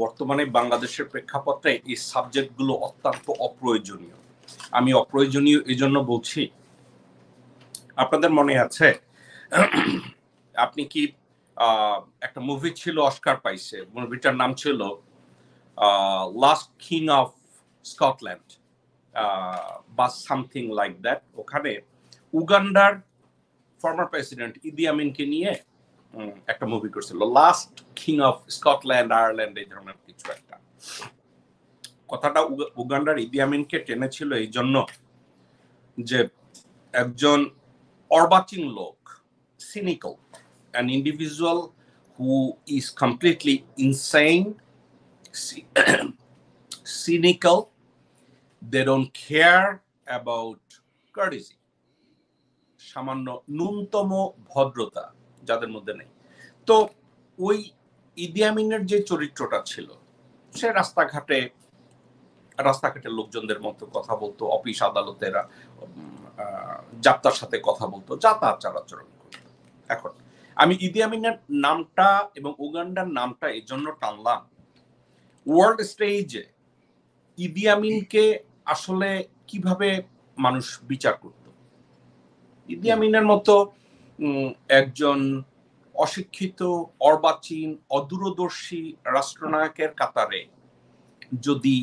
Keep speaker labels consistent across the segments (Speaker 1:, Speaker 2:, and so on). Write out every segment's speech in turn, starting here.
Speaker 1: বর্তমানে বাংলাদেশের প্রেক্ষাপটে এই সাবজেক্টগুলো অত্যন্ত অপ্রয়োজনীয়। আমি অপ্রয়োজনীয় এই জন্য বলছি, আপনাদের মনে আছে, আপনি কি একটা মুভি ছিল অস্কার পাইছে মুভিটার নাম ছিল লাস্ট কিং অফ স্কটল্যান্ড বা সামথিং লাইক দ্যাট ওখানে উগান্ডার ফর্মার প্রেসিডেন্ট ইদি আমিনকে নিয়ে একটা মুভি করছিল last king of Scotland Ireland এই ধরনের কিছু একটা কথাটা উগান্ডার ইদি আমিনকে টেনেছিল এই জন্য যে একজন অর্বাচীন লোক cynical an individual who is completely insane, cynical, they don't care about courtesy. সামান্য ন্যূনতম ভদ্রতা যাদের মধ্যে নেই। তো ওই ইদিয়ামিনের যে চরিত্রটা ছিল, সে রাস্তাঘাটে রাস্তাঘাটের লোকজনদের মতো কথা বলতো, অফিস আদালতের যাত্রার সাথে কথা বলতো যাতায়াত আচরণ করতো। এখন, আমি ইদি আমিনের নামটা এবং উগান্ডার নামটা এই জন্য টানলাম, ওয়ার্ল্ড স্টেজে ইদি আমিনকে আসলে কীভাবে মানুষ বিচার করত? ইদি আমিনের মতো একজন অশিক্ষিত, অর্বাচীন, অদূরদর্শী রাষ্ট্রনায়কের কাতারে যদি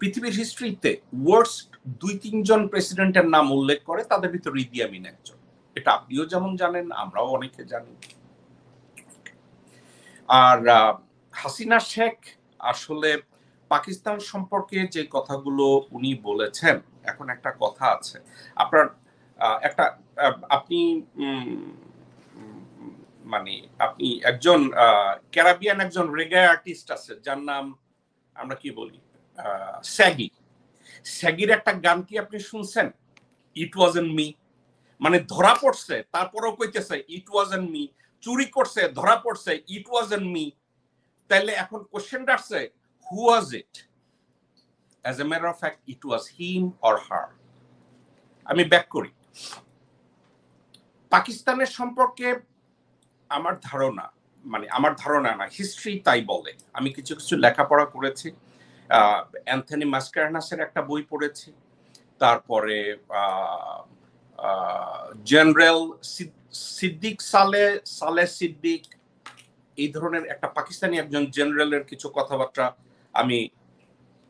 Speaker 1: পৃথিবীর হিস্ট্রিতে ওয়ার্স্ট দুই তিনজন প্রেসিডেন্টের নাম উল্লেখ করে, তাদের ভিতরে ইদি আমিন একজন। এটা আপনিও যেমন জানেন, আমরাও অনেকে জানি। আর হাসিনা শেখ আসলে পাকিস্তান সম্পর্কে যে কথাগুলো উনি বলেছেন, এখন একটা কথা আছে। আপনার একটা আপনি মানে আপনি একজন ক্যারাবিয়ান একজন রেগে আর্টিস্ট আছে, যার নাম আমরা কি বলি? স্যাগি। স্যাগির একটা গান কি আপনি শুনছেন? ইট ওয়াজ এন মি মানে ধরা পড়ছে, তারপরেও কইতেছে ইট ওয়াজ এন মি চুরি করছে, ধরা পড়ছে ইট ওয়াজ এন মি তাহলে এখন কোশ্চেনটা আসছে who was it as a matter of fact it was him or her আমি ব্যাক করি। পাকিস্তানের সম্পর্কে আমার ধারণা মানে আমার ধারণা না হিস্ট্রি তাই বলে। আমি কিছু কিছু লেখাপড়া করেছি। অ্যান্থনি মাস্কারনাসের একটা বই পড়েছি। তারপরে জেনারেল সিদ্দিক সালে সালে সিদ্দিক, এই ধরনের একটা পাকিস্তানি একজন জেনারেলের কিছু কথাবার্তা আমি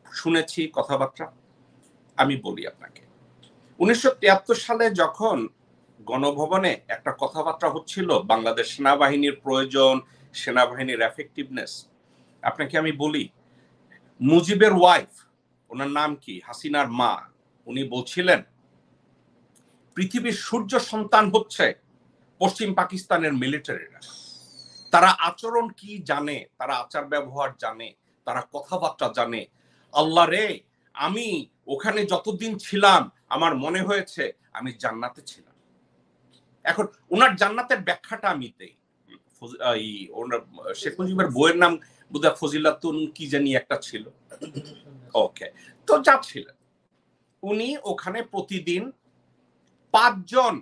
Speaker 1: শুনেছি, কথাবার্তা আমি বলি আপনাকে। উনিশশো তিয়াত্তর সালে যখন গণভবনে একটা কথাবার্তা হচ্ছিল, বাংলাদেশ সেনাবাহিনীর প্রয়োজন, সেনাবাহিনীর এফেক্টিভনেস আপনাকে আমি বলি, মুজিবের ওয়াইফ ওনার নাম কি? হাসিনার মা, উনি বলছিলেন, পৃথিবীর সূর্য সন্তান হচ্ছে পশ্চিম পাকিস্তানের মিলিটারিরা তারা আচরণ কি জানে? তারা আচার ব্যবহার জানে, তারা কথাবার্তা জানে। আল্লাহ রে, আমি ওখানে যতদিন ছিলাম আমার মনে হয়েছে আমি জান্নাতে ছিলাম। এখন ওনার জান্নাতের ব্যাখ্যাটা আমি দেই। শেখ মুজিবের বইয়ের নাম বোধহয় ফজিলাতুন কি জানি একটা ছিল। ওকে তো যা ছিলেন উনি ওখানে প্রতিদিন পাঁচজন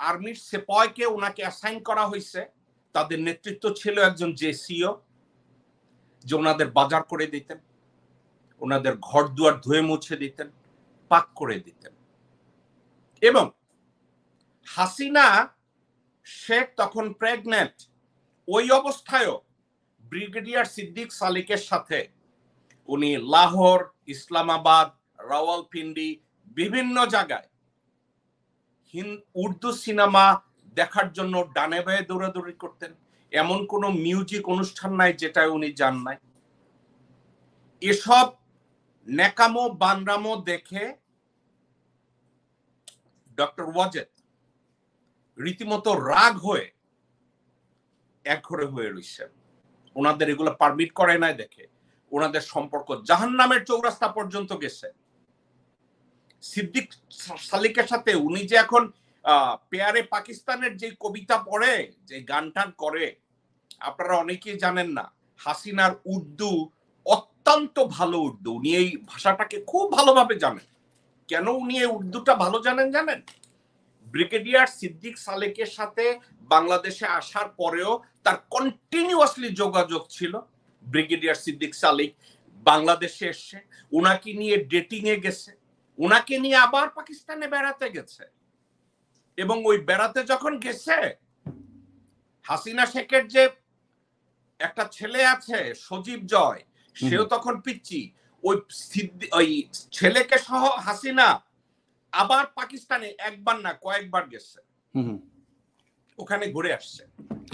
Speaker 1: আর্মির সেপয়কে ওনাকে অ্যাসাইন করা হয়েছে তাদের নেতৃত্ব ছিল একজন জেসিও, যে ওনাদের বাজার করে দিতেন। ওনাদের ঘর দুয়ার ধুয়ে মুছে দিতেন। পাক করে দিতেন। এবং হাসিনা, শেখ তখন প্রেগনেন্ট ওই অবস্থায়ও ব্রিগেডিয়ার সিদ্দিক সালিকের সাথে উনি লাহোর, ইসলামাবাদ, রাওয়ালপিন্ডি বিভিন্ন জায়গায় উর্দু সিনেমা দেখার জন্য ডানে বায়ে দৌড়াদৌড়ি করতেন। এমন কোন মিউজিক অনুষ্ঠান নাই যেটা উনি যান নাই। এসব নেকামো বানরামো দেখে ডক্টর ওয়াজেদ রীতিমতো রাগ হয়ে এক ঘরে হয়ে রইছেন। ওনাদের এগুলো পারমিট করে নাই দেখে। ওনাদের সম্পর্ক জাহান নামের চৌরাস্তা পর্যন্ত গেছে। সিদ্দিক সালিকের সাথে উনি যে এখন পেয়ারে পাকিস্তানের যে কবিতা পড়ে, যে গান টান করে, আপনারা অনেকেই জানেন না, হাসিনার উর্দু অত্যন্ত ভালো উর্দু। উনি এই ভাষাটাকে খুব ভালোভাবে জানেন। কেন উনি এই উর্দুটা ভালো জানেন জানেন? ব্রিগেডিয়ার সিদ্দিক সালেকের সাথে বাংলাদেশে আসার পরেও তার কন্টিনিউয়াসলি যোগাযোগ ছিল। ব্রিগেডিয়ার সিদ্দিক সালেক বাংলাদেশে এসছে ওনাকে নিয়ে ডেটিং এ গেছে। ওনাকে নিয়ে আবার পাকিস্তানে বেড়াতে গেছে। এবং ওই বেড়াতে যখন গেছে, হাসিনা শেখের যে একটা ছেলে আছে, সজীব জয় সেও তখন পিচ্ছি ওই ওই ছেলেকে সহ হাসিনা আবার পাকিস্তানে একবার না কয়েকবার গেছে। ওখানে ঘুরে আসছে।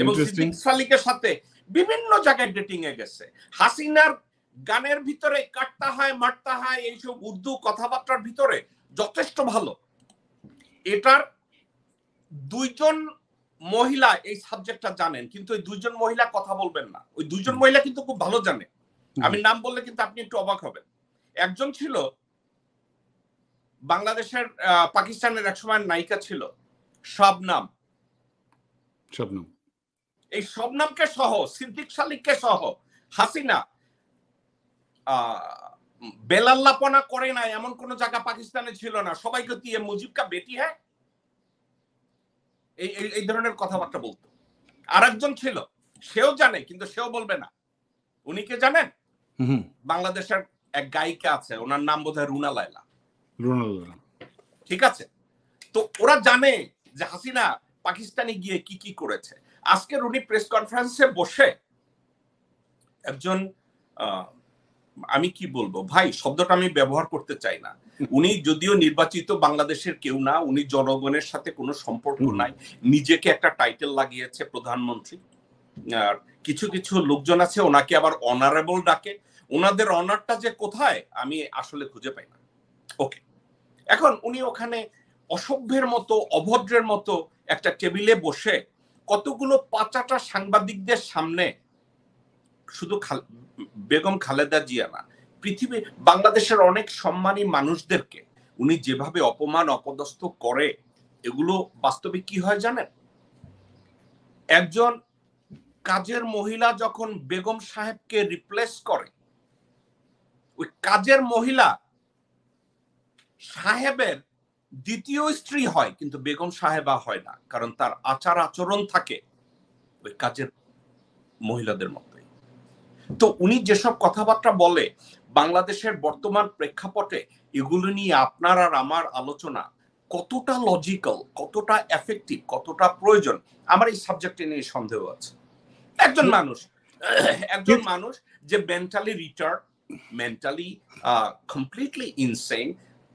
Speaker 1: এবং সিদ্দিক সালিকের সাথে বিভিন্ন জায়গায় ডেটিং এ গেছে। হাসিনার গানের ভিতরে কাটতা হয় মারতা হয় এইসব উর্দু কথাবার্তার ভিতরে যথেষ্ট ভালো। এটার দুইজন মহিলা এই সাবজেক্টটা জানেন কিন্তু ওই দুইজন মহিলা কথা বলবেন না। ওই দুইজন মহিলা কিন্তু খুব ভালো জানে। আমি নাম বললে কিন্তু আপনি একটু অবাক হবেন। একজন ছিল বাংলাদেশের পাকিস্তানের একসময় নায়িকা ছিল শবনাম।
Speaker 2: শবনাম।
Speaker 1: এই শবনামকে সহ সিদ্দিক সালিককে সহ হাসিনা বেলাল্লাপনা করে না এমন কোন জায়গা পাকিস্তানে ছিল না। সবাইকে দিয়ে মুজিব কা বেটি হ্যাঁ এই এই ধরনের কথাবার্তা বলতো। আর একজন ছিল সেও জানে কিন্তু সেও বলবে না। উনি কে জানেন? বাংলাদেশের এক গায়িকা আছে ওনার নাম বোধ হয় রুনা লাইলা ঠিক আছে? তো ওরা জানে যে হাসিনা পাকিস্তানে গিয়ে কি কি করেছে। আজকের উনি প্রেস কনফারেন্সে বসে একজন আমি কি বলব? ভাই শব্দটা আমি ব্যবহার করতে চাই না। উনি যদিও নির্বাচিত বাংলাদেশের কেউ না উনি জনগণের সাথে কোনো সম্পর্ক নাই। নিজেকে একটা টাইটেল লাগিয়েছে প্রধানমন্ত্রী। আর কিছু কিছু লোকজন আছে ওনাকে আবার অনারেবল ডাকে। ওনাদের অনারটা যে কোথায়, আমি আসলে খুঁজে পাই না। ওকে এখন উনি ওখানে অসভ্যের মতো, অভদ্রের মতো একটা টেবিলে বসে কতগুলো পাঁচাটা সাংবাদিকদের সামনে শুধু বেগম খালেদা জিয়া না, পৃথিবী, বাংলাদেশের অনেক সম্মানী মানুষদেরকে উনি যেভাবে অপমান, অপদস্থ করে, এগুলো বাস্তবে কি হয় জানেন? একজন কাজের মহিলা যখন বেগম সাহেবকে রিপ্লেস করে ওই কাজের মহিলা সাহেবের দ্বিতীয় স্ত্রী হয় কিন্তু বেগম সাহেবা হয় না কারণ তার আচার আচরণ থাকে ওই কাজের মহিলাদের মতোই তো উনি যেসব কথাবার্তা বলে বাংলাদেশের বর্তমান প্রেক্ষাপটে এগুলো নিয়ে আপনার আর আমার আলোচনা কতটা লজিক্যাল কতটা এফেক্টিভ কতটা প্রয়োজন আমার এই সাবজেক্টে নিয়ে সন্দেহ আছে। একজন মানুষ একজন মানুষ যে mentally retard mentally completely insane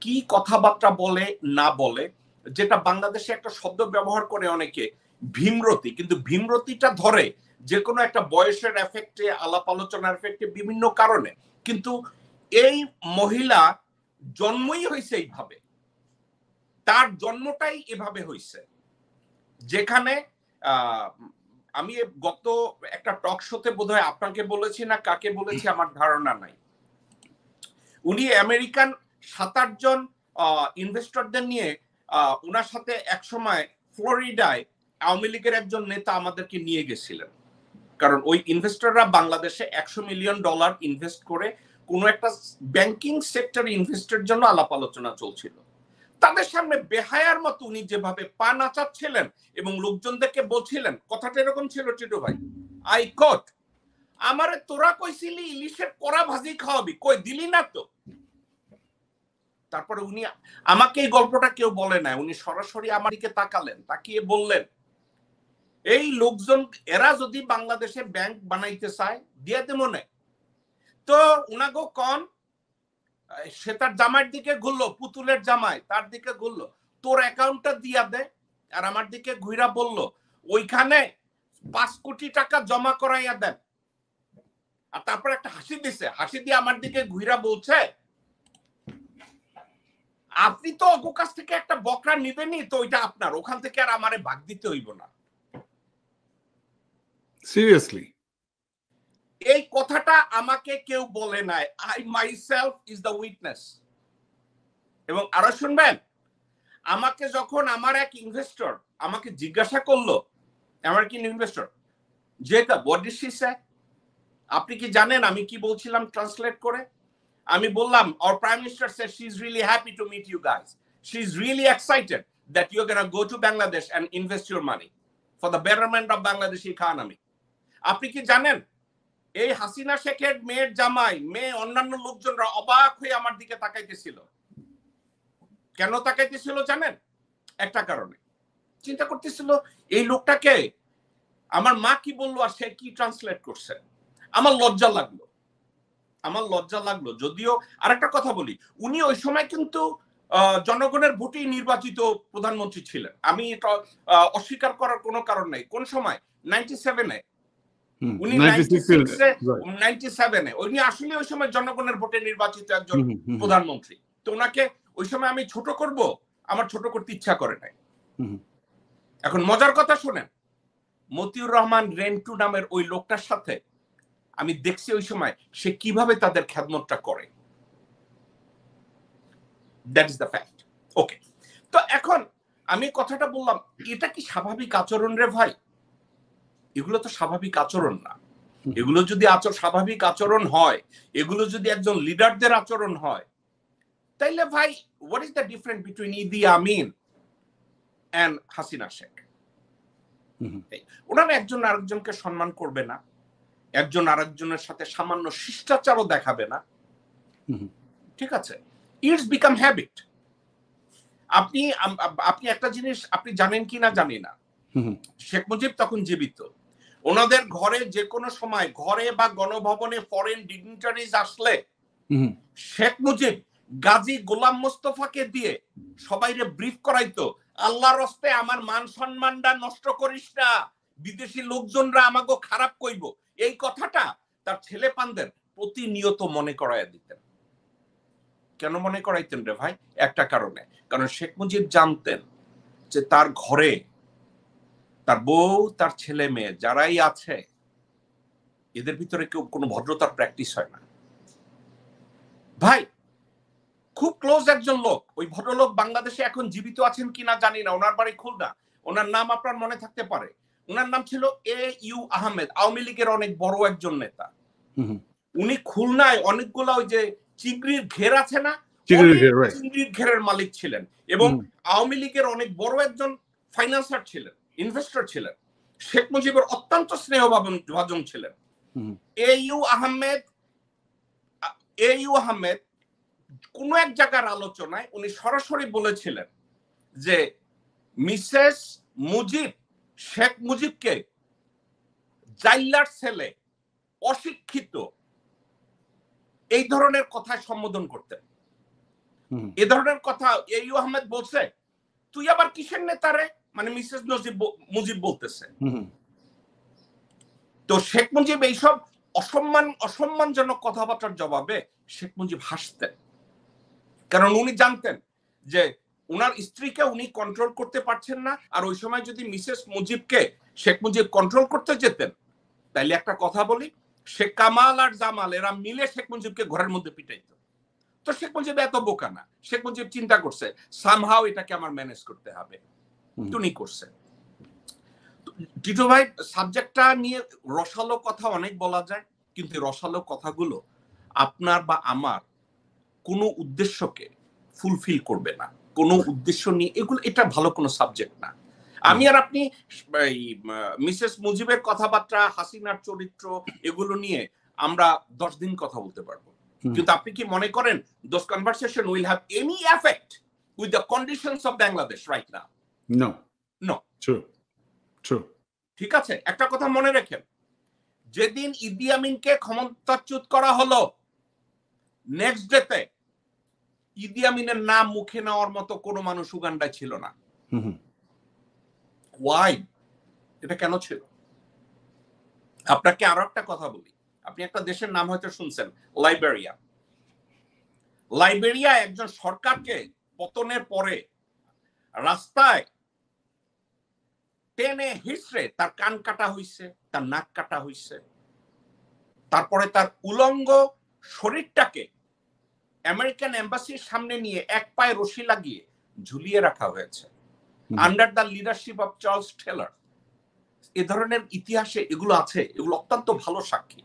Speaker 1: কি কথাবার্তা বলে না বলে যেটা বাংলাদেশে একটা শব্দ ব্যবহার করে অনেকে ভীমরতি। কিন্তু ভীমরতিটা ধরে যে কোনো একটা বয়সের এফেক্টে আলাপ আলোচনার এফেক্টে বিভিন্ন কারণে। কিন্তু এই মহিলা জন্মই হয়েছে এইভাবে। তার জন্মটাই এভাবে হয়েছে। যেখানে আমি গত একটা টক শোতে বোধহয় আপনাকে বলেছি না কাকে বলেছি আমার ধারণা নাই। উনি আমেরিকান সাত আটজন ইনভেস্টরদের নিয়ে ওনার সাথে একসময় ফ্লোরিডায় আওয়ামী লীগের একজন নেতা আমাদেরকে নিয়ে গেছিলেন। কারণ ওই ইনভেস্টররা বাংলাদেশে একশো মিলিয়ন ডলার ইনভেস্ট করে কোন একটা ব্যাংকিং সেক্টর ইনভেস্টের জন্য আলাপ আলোচনা চলছিল। তাদের সামনে বেহায়ার মতো উনি যেভাবে পা নাচাচ্ছিলেন এবং লোকজনদেরকে বলছিলেন, কথাটা এরকম ছিল, টিটু ভাই, আই কট, আমারে তোরা কইছিলি ইলিশের কড়া ভাজি খাওয়াবি, কই দিলি না তো? তারপরে উনি আমাকে এই গল্পটা কেউ বলে না উনি সরাসরি আমার দিকে তাকালেন, তাকিয়ে বললেন, এই লোকজন, এরা যদি বাংলাদেশে ব্যাংক বানাইতে চায়, দিয়ে দে মনে তো উনাগো কন, সে তার জামাইয়ের দিকে ঘুরলো, পুতুলের জামাই তার দিকে ঘুরলো, তোর অ্যাকাউন্টটা দিয়া দে। আর আমার দিকে ঘুরা বলল, ওইখানে পাঁচ কোটি টাকা জমা করাইয়া দেন। আর তারপর একটা হাসি দিছে, হাসি দিয়ে আমার দিকে ঘুরা বলছে আপনি তো অগো কাছ থেকে একটা বকরা নিবেনই তো ওইটা আপনার। ওখান থেকে আর আমারে ভাগ দিতে হইব না।
Speaker 2: সিরিয়াসলি
Speaker 1: এই কথাটা আমাকে কেউ বলে নাই। I myself is the witness এবং আরও শুনবেন আমাকে যখন আমার এক ইনভেস্টর আমাকে জিজ্ঞাসা করল আমার কি ইনভেস্টর যেটা শি সে আপনি কি জানেন আমি কি বলছিলাম ট্রান্সলেট করে? আমি বললাম আর prime minister say she is really happy to meet you guys she is really excited that you can go to Bangladesh and invest your money for the betterment of Bangladesh economy আপনি কি জানেন, এই হাসিনা শেখের মেয়ের জামাই, মেয়ে অন্যান্য লোকজনরা অবাক হয়ে আমার দিকে তাকাইতেছিল। কেন তাকাইতেছিল জানেন? একটা কারণে। চিন্তা করতেছিল, এই লোকটাকে আমার মা কি বলল আর সে কি ট্রান্সলেট করছে? আমার লজ্জা লাগল। আমার লজ্জা লাগল। যদিও আরেকটা কথা বলি উনি ওই সময় কিন্তু জনগণের ভোটেই নির্বাচিত প্রধানমন্ত্রী ছিলেন। আমি এটা অস্বীকার করার কোনো কারণ নেই। কোন সময়? নাইনটি সেভেনে. উনি
Speaker 2: 96 এ-
Speaker 1: 96 এ
Speaker 2: right.
Speaker 1: নাইনটি সেভেনে উনি আসলে ওই সময় জনগণের ভোটে নির্বাচিত একজন প্রধানমন্ত্রী। তো ওনাকে ওই সময় আমি ছোট করব আমার ছোট করতে ইচ্ছা করে নাই। এখন মজার কথা শুনেন মতিউর রহমান রেন্টু নামের ওই লোকটার সাথে আমি দেখছি ওই সময় সে কীভাবে তাদের খ্যাতমতটা করে। That is the fact okay তো এখন আমি কথাটা বললাম এটা কি স্বাভাবিক আচরণ রে ভাই? এগুলো তো স্বাভাবিক আচরণ না। এগুলো যদি আচর স্বাভাবিক আচরণ হয় এগুলো যদি একজন লিডারদের আচরণ হয় তাইলে ভাই what is the difference between Idi Amin and Hasina Sheikh. ওনারা একজন আরেকজনকে সম্মান করবে না। একজন আরেকজনের সাথে সামান্য শিষ্টাচারও দেখাবে না। ঠিক আছে? ইটস বিকাম হ্যাবিট আপনি আপনি একটা জিনিস আপনি জানেন কি না জানি না। শেখ মুজিব তখন জীবিত। ওনাদের ঘরে যে কোনো সময় ঘরে বা গণভবনে ফরেন ডিগনিটারিজ আসলে। শেখ মুজিব গাজী গোলাম মোস্তফাকে দিয়ে সবাইরে ব্রিফ করাইতো আল্লাহর রস্তে আমার মান সম্মানটা নষ্ট করিস না। বিদেশি লোকজনরা আমাকে খারাপ কইব। এই কথাটা তার ছেলে পানদের প্রতিনিয়ত মনে করাইয়া দিতেন। কেন মনে করাইতেন রে ভাই? একটা কারণে। কারণ শেখ মুজিব জানতেন যে তার ঘরে তার বউ, তার ছেলে মেয়ে যারাই আছে, এদের ভিতরে কেউ কোনো ভদ্রতার প্র্যাকটিস হয় না। ভাই, খুব ক্লোজ একজন লোক। ওই ভদ্রলোক বাংলাদেশে এখন জীবিত আছেন কিনা জানি না। ওনার বাড়ি খুলনা। ওনার নাম আপনার মনে থাকতে পারে। ওনার নাম ছিল এ ইউ আহমেদ। আওয়ামী লীগের অনেক বড় একজন নেতা। উনি খুলনায় অনেকগুলো ওই যে চিংড়ির ঘের আছে না.
Speaker 2: চিংড়ির
Speaker 1: ঘেরের মালিক ছিলেন এবং আওয়ামী লীগের অনেক বড় একজন ফাইন্যান্সার ছিলেন ইনভেস্টর ছিলেন। শেখ মুজিবের অত্যন্ত স্নেহ ভাজন ছিলেন A U Ahmed A U Ahmed কোন এক জায়গার আলোচনায় উনি সরাসরি বলেছিলেন যে মিসেস মুজিব শেখ মুজিবকে জাইলার ছেলে অশিক্ষিত এই ধরনের কথায় সম্বোধন করতেন। এ ধরনের কথা এ ইউ আহমেদ বলছে তুই আবার কিসের নেতারে মানে মিসেস নজিব মুজিব বলতেছে। তো শেখ মুজিব এইসব অসম্মান অসম্মানজনক কথাবার্তার জবাবে শেখ মুজিব হাসতেন। কারণ উনি জানতেন যে উনার স্ত্রীকে উনি কন্ট্রোল করতে পারছেন না আর ওই সময় যদি মিসেস মুজিবকে শেখ মুজিব কন্ট্রোল করতে যেতেন তাইলে একটা কথা বলি শেখ কামাল আর জামাল এরা মিলে শেখ মুজিবকে ঘরের মধ্যে পিটাইতো। তো শেখ মুজিব এত বোকা না শেখ মুজিব চিন্তা করছে সামহাও এটাকে আমার ম্যানেজ করতে হবে। উনি করছে। টিটো ভাই সাবজেক্টটা নিয়ে রসালো কথা অনেক বলা যায় কিন্তু রসালো কথাগুলো আপনার বা আমার কোনো উদ্দেশ্যকে ফুলফিল করবে না। কোনো উদ্দেশ্য নিয়ে এগুলো এটা ভালো কোনো সাবজেক্ট না আমি আর আপনি এই, মিসেস মুজিবের কথাবার্তা হাসিনার চরিত্র এগুলো নিয়ে আমরা দশ দিন কথা বলতে পারব। কিন্তু আপনি কি মনে করেন those conversation will have any effect with the conditions of Bangladesh right না.
Speaker 2: True. True.
Speaker 1: ঠিক আছে একটা কথা মনে রাখেন যেদিন ইদি আমিনকে ক্ষমতাচ্যুত করা হলো নেক্সট ডেতে ইদি আমিনের নাম মুখে নেওয়ার মতো কোনো মানুষ উগান্ডায় ছিল না। ওয়াই এটা কেন ছিল? আপনাকে আরও একটা কথা বলি। আপনি একটা দেশের নাম হয়তো শুনছেন লাইবেরিয়া লাইবেরিয়া একজন সরকারকে পতনের পরে রাস্তায় টেনে হিসড়ে তার কান কাটা হইছে তার নাক কাটা হইছে। তারপরে তার উলঙ্গ শরীরটাকে আমেরিকান এম্বাসির সামনে নিয়ে এক পায়ে রশি লাগিয়ে ঝুলিয়ে রাখা হয়েছে। Under the leadership of Charles Taylor এ ধরনের ইতিহাসে এগুলো আছে এগুলো অত্যন্ত ভালো সাক্ষী।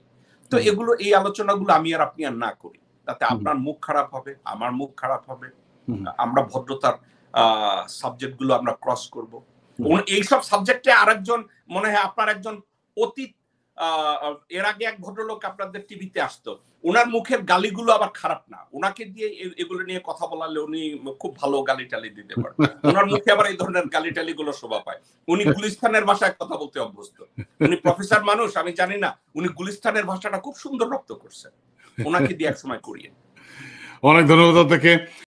Speaker 1: তো এগুলো এই আলোচনাগুলো আমি আর আপনি আর না করি। তাতে আপনার মুখ খারাপ হবে আমার মুখ খারাপ হবে। আমরা ভদ্রতার সাবজেক্টগুলো আমরা ক্রস করব। এইসব সাবজেক্টে আরেকজন মনে হয় আপনার একজন অতীত এর আগে এক ভদ্রলোক আপনাদের টিভিতে আসতো। ওনার মুখের গালিগুলো আবার খারাপ না। ওনাকে দিয়ে এগুলো নিয়ে কথা বলালে উনি খুব ভালো গালি টালি দিতে পারেন ওনার মুখে আবার এই ধরনের গালি টালি গুলো শোভা পায়। উনি গুলিস্তানের ভাষায় কথা বলতে অভ্যস্ত। উনি প্রফেসর মানুষ আমি জানি না উনি গুলিস্তানের ভাষাটা খুব সুন্দর রপ্ত করছেন। ওনাকে দিয়ে এক সময় করিয়ে।
Speaker 2: অনেক ধন্যবাদ আপনাকে।